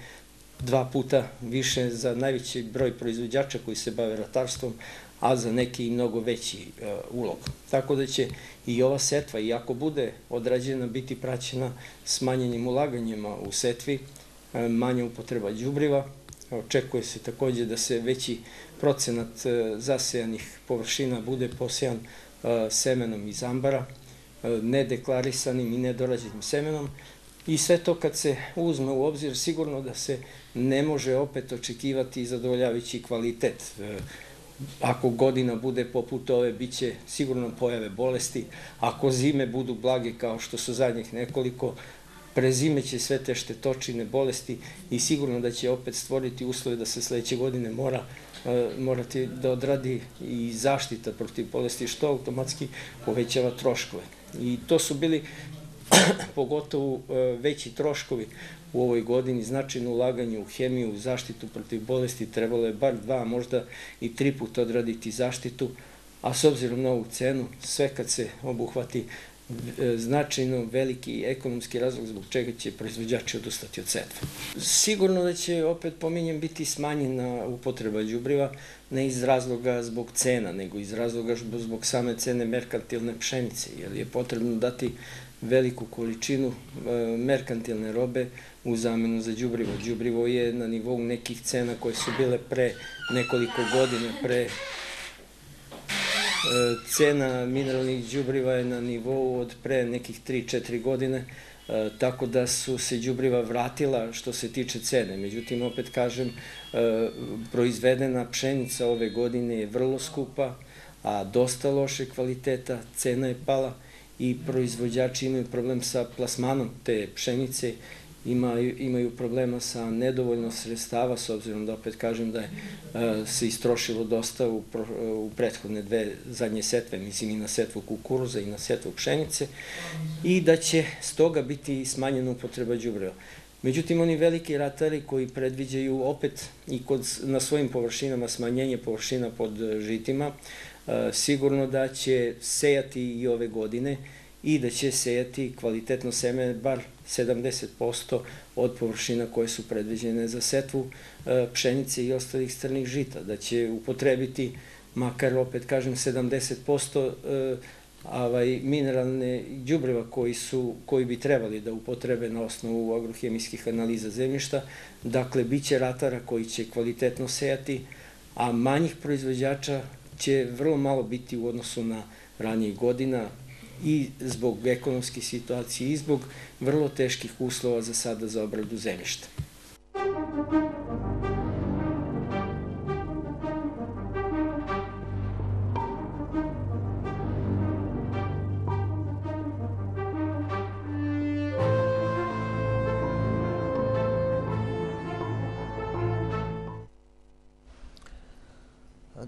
dva puta više za najveći broj proizvođača koji se bave ratarstvom, a za neki i mnogo veći uh, ulog. Tako da će i ova setva, iako bude odrađena, biti praćena smanjenjem ulaganjima u setvi, uh, manja upotreba đubriva, očekuje se takođe da se veći procenat uh, zasejanih površina bude posejan semenom iz ambara, nedeklarisanim i nedorađenim semenom, I sve to kad se uzme u obzir, sigurno da se ne može opet očekivati zadovoljavajući kvalitet. Ako godina bude poput ove, bit će sigurno pojave bolesti. Ako zime budu blage kao što su zadnjih nekoliko, prezime će sve te štetočine, bolesti i sigurno da će opet stvoriti uslove da se sledeće godine mora e, morati da odradi i zaštita protiv bolesti, što automatski povećava troškove. I to su bili pogotovo e, veći troškovi u ovoj godini, značajno ulaganje u hemiju, u zaštitu protiv bolesti, trebalo je bar dva, možda i tri puta odraditi zaštitu, a s obzirom na ovu cenu, sve kad se obuhvati e, značajno veliki ekonomski razlog zbog čega će proizvođači odustati od setva. Sigurno da će, opet pominjem, biti smanjena upotreba đubriva, ne iz razloga zbog cena, nego iz razloga zbog same cene merkantilne pšenice, jer je potrebno dati veliku količinu e, merkantilne robe u zamenu za đubrivo. Đubrivo je na nivou nekih cena koje su bile pre nekoliko godina, pre cena mineralnih đubriva je na nivou od pre nekih 3-4 godine, e, tako da su se đubriva vratila što se tiče cene. Međutim, opet kažem, e, proizvedena pšenica ove godine je vrlo skupa, a dosta loše kvaliteta, cena je pala i proizvođači imaju problem sa plasmanom te pšenice imaju, imaju problema sa nedovoljno sredstava, s obzirom da opet kažem da e, se istrošilo dosta u, u prethodne dve zadnje setve, mislim i na setvu kukuruza i na setvu pšenice, i da će stoga biti smanjena upotreba đubreva. Međutim, oni veliki ratari koji predviđaju opet i kod, na svojim površinama smanjenje površina pod žitima, e, sigurno da će sejati i ove godine i da će sejati kvalitetno seme, bar 70% od površina koje su predviđene za setvu e, pšenice i ostalih strnih žita, da će upotrebiti makar opet kažem 70% e, ovaj, mineralne đubreva koji, su, koji bi trebali da upotrebe na osnovu agrohemijskih analiza zemljišta. Dakle, bit će ratara koji će kvalitetno sejati, a manjih proizvođača će vrlo malo biti u odnosu na ranijih godina, i zbog ekonomske situacije i zbog vrlo teških uslova za sada za obradu zemljišta.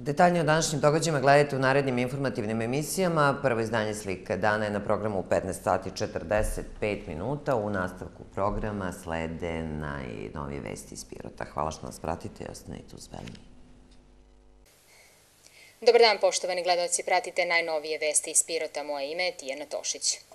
Detaljnije o današnjim događajima gledajte u narednim informativnim emisijama. Prvo izdanje slike dana je na programu u 15 sati 45 minuta. U nastavku programa slede najnovije vesti iz Pirota. Hvala što nas pratite i ostanite uz Belmi. Dobar dan, poštovani gledalci. Pratite najnovije vesti iz Pirota. Moje ime je Tijena Tošić.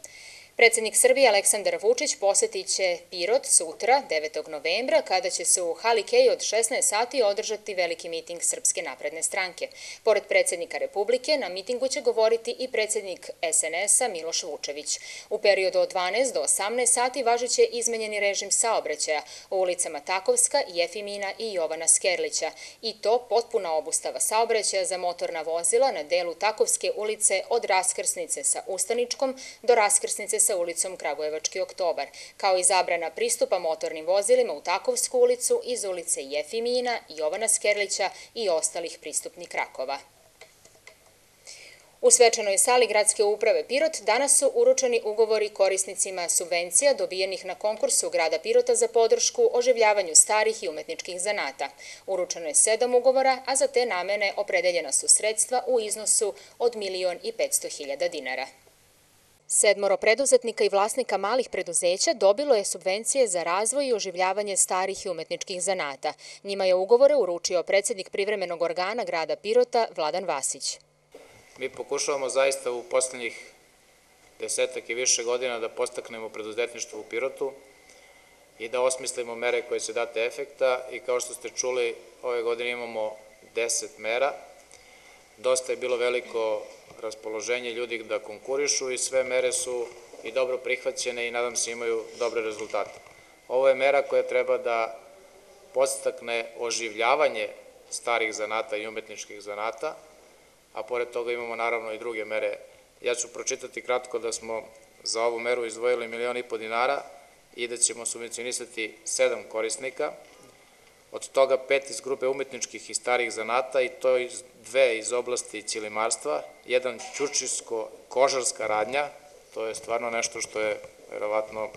Predsednik Srbije Aleksandar Vučić posetit će Pirot sutra, 9. novembra, kada će se u Halikeji od 16 sati održati veliki miting Srpske napredne stranke. Pored predsednika Republike, na mitingu će govoriti i predsednik SNS-a Miloš Vučević. U periodu od 12 do 18 sati važiće izmenjeni režim saobraćaja u ulicama Takovska, Jefimina i Jovana Skerlića. I to potpuna obustava saobraćaja za motorna vozila na delu Takovske ulice od raskrsnice sa Ustaničkom do raskrsnice sa ulicom Kragujevački oktobar, kao i zabrana pristupa motornim vozilima u Takovsku ulicu iz ulice Jefimina, Jovana Skerlića i ostalih pristupnih krakova. U svečanoj sali Gradske uprave Pirot danas su uručeni ugovori korisnicima subvencija dobijenih na konkursu grada Pirota za podršku oživljavanju starih i umetničkih zanata. Uručeno je sedam ugovora, a za te namene opredeljena su sredstva u iznosu od milion i petsto hiljada dinara. Sedmoro preduzetnika i vlasnika malih preduzeća dobilo je subvencije za razvoj i oživljavanje starih i umetničkih zanata. Njima je ugovore uručio predsednik privremenog organa grada Pirota Vladan Vasić. Mi pokušavamo zaista u poslednjih desetak i više godina da postaknemo preduzetništvo u Pirotu i da osmislimo mere koje će dati efekta i kao što ste čuli, ove godine imamo 10 mera. Dosta je bilo veliko raspoloženje ljudi da konkurišu i sve mere su i dobro prihvaćene i nadam se imaju dobre rezultate. Ovo je mera koja treba da podstakne oživljavanje starih zanata i umetničkih zanata, a pored toga imamo naravno i druge mere. Ja ću pročitati kratko da smo za ovu meru izdvojili milijon i po dinara i da ćemo subvencionisati sedam korisnika, od toga pet iz grupe umetničkih i starih zanata i to iz, dve iz oblasti cilimarstva, jedan ćurčisko-kožarska radnja, to je stvarno nešto što je verovatno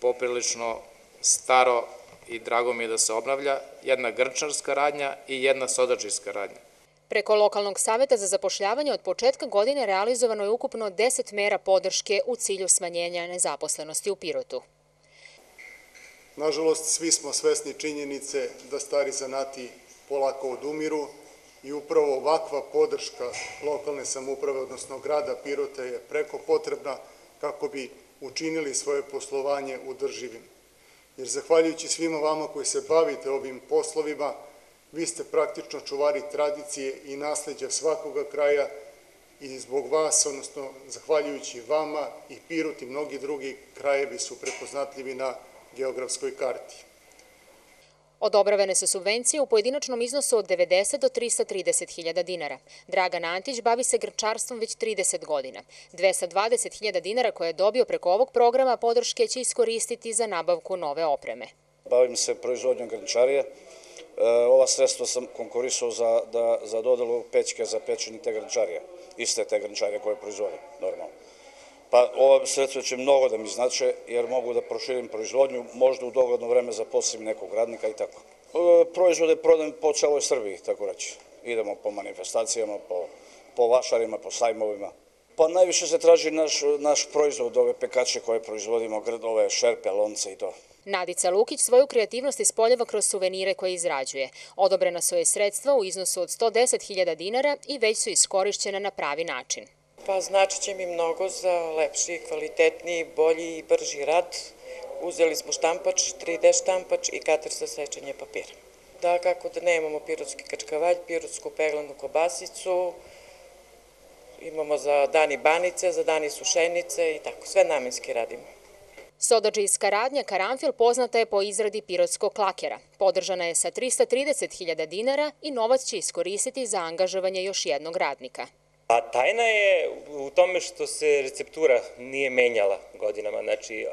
poprilično staro i drago mi je da se obnavlja, jedna grčarska radnja i jedna sodačijska radnja. Preko lokalnog saveta za zapošljavanje od početka godine realizovano je ukupno 10 mera podrške u cilju smanjenja nezaposlenosti u Pirotu. Nažalost, svi smo svesni činjenice da stari zanati polako odumiru i upravo ovakva podrška lokalne samuprave, odnosno grada Pirota je preko potrebna kako bi učinili svoje poslovanje udrživim. Jer zahvaljujući svima vama koji se bavite ovim poslovima, vi ste praktično čuvari tradicije i nasledđa svakoga kraja i zbog vas, odnosno zahvaljujući vama i Pirut i mnogi drugi krajevi su prepoznatljivi na geografskoj karti. Odobravene su subvencije u pojedinačnom iznosu od 90 do 330 hiljada dinara. Dragan Antić bavi se grčarstvom već 30 godina. 220 hiljada dinara koje je dobio preko ovog programa podrške će iskoristiti za nabavku nove opreme. Bavim se proizvodnjom grnčarije. E, ova sredstva sam konkurisao za, da, za dodelu pećke za pečenje te grnčarije. Iste te grnčarije koje proizvode, normalno. Pa ova sredstva će mnogo da mi znače, jer mogu da proširim proizvodnju, možda u dogledno vreme zaposlim nekog radnika i tako. E, proizvode prodajem po celoj Srbiji, tako reći. Idemo po manifestacijama, po, po vašarima, po sajmovima. Pa najviše se traži naš, naš proizvod, ove pekače koje proizvodimo, ove šerpe, lonce i to. Nadica Lukić svoju kreativnost ispoljava kroz suvenire koje izrađuje. Odobrena su je sredstva u iznosu od 110.000 dinara i već su iskorišćena na pravi način. Pa znači će mi mnogo za lepši, kvalitetniji, bolji i brži rad. Uzeli smo štampač, 3D štampač i kater za sečenje papira. Da, kako da nemamo pirotski kačkavalj, pirotsku peglanu kobasicu, imamo za dani banice, za dani sušenice i tako, sve namenski radimo. Sodođijska radnja Karanfil poznata je po izradi pirotskog klakera. Podržana je sa 330.000 dinara i novac će iskoristiti za angažovanje još jednog radnika. A tajna je u tome što se receptura nije menjala godinama. Znači,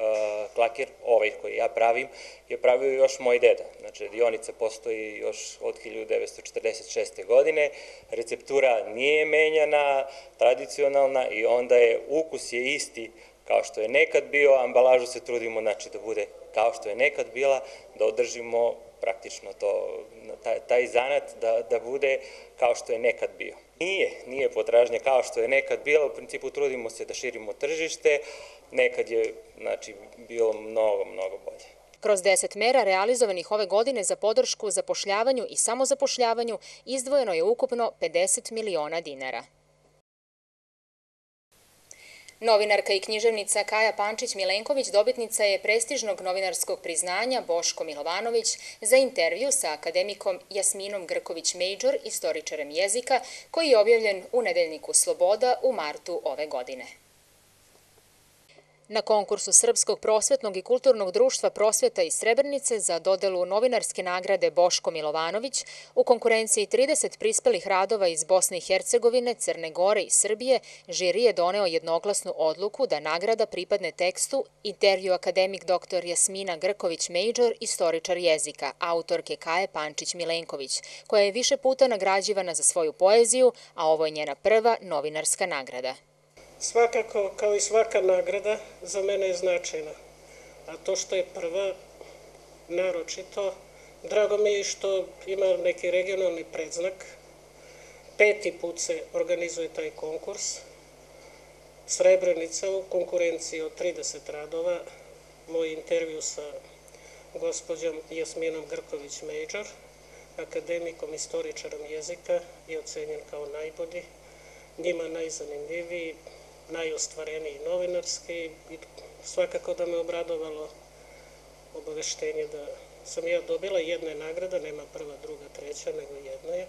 klaker, ovaj koji ja pravim, je pravio još moj deda. Znači, dionica postoji još od 1946. godine, receptura nije menjana, tradicionalna i onda je ukus je isti kao što je nekad bio, ambalažu se trudimo znači, da bude kao što je nekad bila, da održimo praktično to, taj, taj zanat da, da bude kao što je nekad bio. Nije, nije potražnja kao što je nekad bila, u principu trudimo se da širimo tržište, nekad je znači, bilo mnogo, mnogo bolje. Kroz 10 mera realizovanih ove godine za podršku zapošljavanju i samozapošljavanju izdvojeno je ukupno 50 miliona dinara. Novinarka i književnica Kaja Pančić-Milenković dobitnica je prestižnog novinarskog priznanja Boško Milovanović za intervju sa akademikom Jasminom Grković-Major, istoričarem jezika, koji je objavljen u nedeljniku Sloboda u martu ove godine. Na konkursu Srpskog prosvetnog i kulturnog društva Prosveta i Srebrnice za dodelu novinarske nagrade Boško Milovanović u konkurenciji 30 prispelih radova iz Bosne i Hercegovine, Crne Gore i Srbije, žiri je doneo jednoglasnu odluku da nagrada pripadne tekstu intervju akademik dr. Jasmina Grković-Major, istoričar jezika, autorke Kaje Pančić-Milenković, koja je više puta nagrađivana za svoju poeziju, a ovo je njena prva novinarska nagrada. Svakako, kao i svaka nagrada, za mene je značajna. A to što je prva, naročito, drago mi je što ima neki regionalni predznak. Peti put se organizuje taj konkurs. Srebrenica u konkurenciji od 30 radova. Moj intervju sa gospođom Jasminom Grković-Major, akademikom, istoričarom jezika, je ocenjen kao najbolji, njima najzanimljiviji, najostvareniji novinarski i svakako da me obradovalo obaveštenje da sam ja dobila jedne nagrada, nema prva, druga, treća, nego jedna je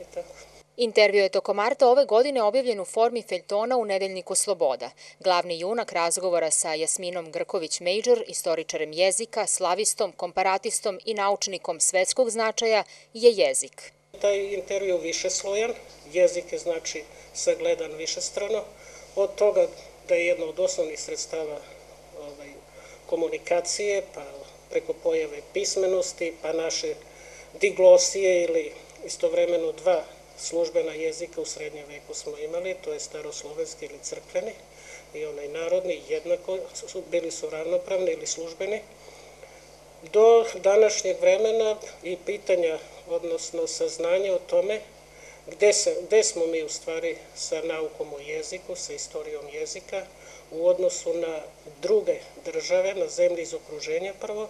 i tako. Intervju je tokom marta ove godine objavljen u formi feljtona u nedeljniku Sloboda. Glavni junak razgovora sa Jasminom Grković-Major, istoričarem jezika, slavistom, komparatistom i naučnikom svetskog značaja je jezik. Taj intervju je više slojan, jezik je znači sagledan više strano, od toga da je jedno od osnovnih sredstava ovaj, komunikacije, pa preko pojave pismenosti, pa naše diglosije ili istovremeno dva službena jezika u srednjem veku smo imali, to je staroslovenski ili crkveni i onaj narodni, jednako su, bili su ravnopravni ili službeni. Do današnjeg vremena i pitanja, odnosno saznanja o tome gde, gde smo mi u stvari sa naukom o jeziku, sa istorijom jezika, u odnosu na druge države, na zemlji iz okruženja prvo,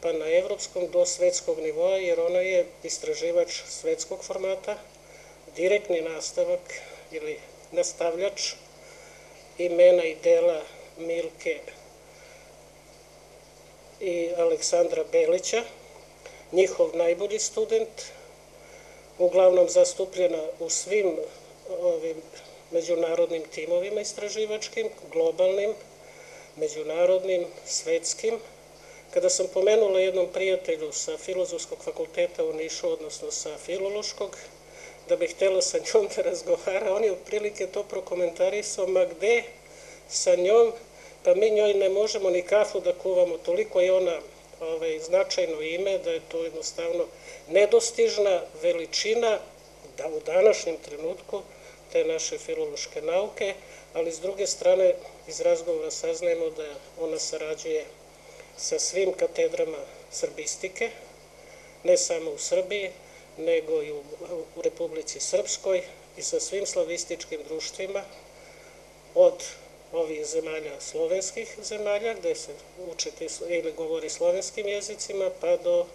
pa na evropskom do svetskog nivoa, jer ono je istraživač svetskog formata, direktni nastavak ili nastavljač imena i dela Milke i Aleksandra Belića, njihov najbolji student, uglavnom zastupljena u svim ovim međunarodnim timovima istraživačkim, globalnim, međunarodnim, svetskim. Kada sam pomenula jednom prijatelju sa filozofskog fakulteta u Nišu, odnosno sa filološkog, da bih htela sa njom da razgovara, on je otprilike to prokomentarisao, ma gde sa njom, pa mi njoj ne možemo ni kafu da kuvamo, toliko je ona ovaj, značajno ime, da je to jednostavno nedostižna veličina da u današnjem trenutku te naše filološke nauke, ali s druge strane iz razgovora saznajemo da ona sarađuje sa svim katedrama srbistike, ne samo u Srbiji, nego i u, u Republici Srpskoj i sa svim slavističkim društvima od ovih zemalja slovenskih zemalja gde se učiti ili govori slovenskim jezicima pa do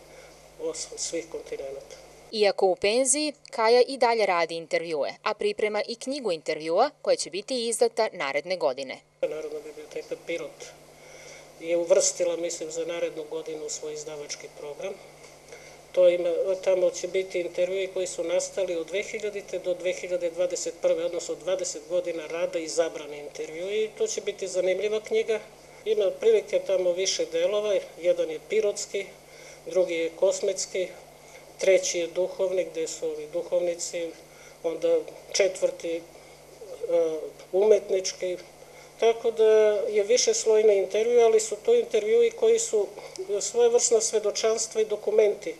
svih kontinenta. Iako u penziji, Kaja i dalje radi intervjue, a priprema i knjigu intervjua koja će biti izdata naredne godine. Narodna biblioteka Pirot je uvrstila, mislim, za narednu godinu svoj izdavački program. To ima, tamo će biti intervjui koji su nastali od 2000. do 2021. odnosno 20 godina rada i zabrane intervjui to će biti zanimljiva knjiga. Ima prilike tamo više delova, jedan je pirotski, drugi je kosmetski, treći je duhovnik, gde su ovi duhovnici, onda četvrti umetnički, tako da je više slojna intervju, ali su to intervjui koji su svojevrsna svedočanstva i dokumenti.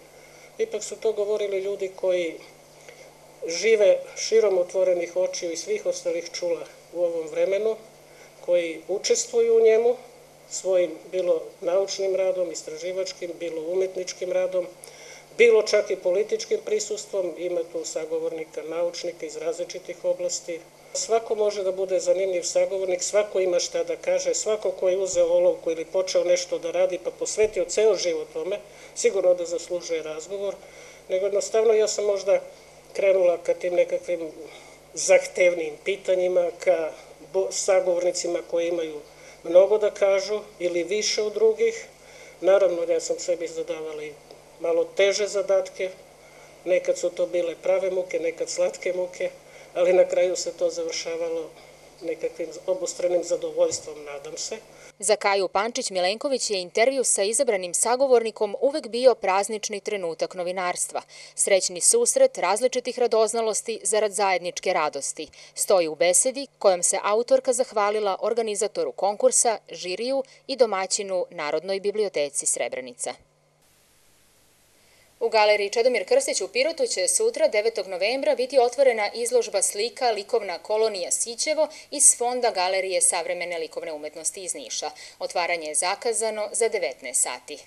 Ipak su to govorili ljudi koji žive širom otvorenih očiju i svih ostalih čula u ovom vremenu, koji učestvuju u njemu svojim bilo naučnim radom, istraživačkim, bilo umetničkim radom, bilo čak i političkim prisustvom, ima tu sagovornika, naučnika iz različitih oblasti. Svako može da bude zanimljiv sagovornik, svako ima šta da kaže, svako ko je uzeo olovku ili počeo nešto da radi pa posvetio ceo život tome, sigurno da zaslužuje razgovor, nego jednostavno ja sam možda krenula ka tim nekakvim zahtevnim pitanjima, ka sagovornicima koji imaju mnogo da kažu ili više od drugih. Naravno, ja sam sebi zadavala i malo teže zadatke, nekad su to bile prave muke, nekad slatke muke, ali na kraju se to završavalo nekakvim obostranim zadovoljstvom, nadam se. Za Kaju Pančić Milenković je intervju sa izabranim sagovornikom uvek bio praznični trenutak novinarstva. Srećni susret različitih radoznalosti zarad zajedničke radosti. Stoji u besedi kojom se autorka zahvalila organizatoru konkursa, žiriju i domaćinu Narodnoj biblioteci Srebrenica. U galeriji Čedomir Krstić u Pirotu će sutra, 9. novembra, biti otvorena izložba slika Likovna kolonija Sićevo iz Fonda Galerije savremene likovne umetnosti iz Niša. Otvaranje je zakazano za 19 sati.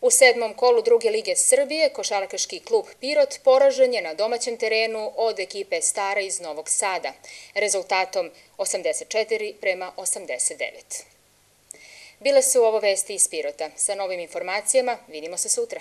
U sedmom kolu druge lige Srbije, košarkaški klub Pirot poražen je na domaćem terenu od ekipe Stara iz Novog Sada, rezultatom 84 prema 89. Bile su ovo vesti iz Pirota. Sa novim informacijama vidimo se sutra.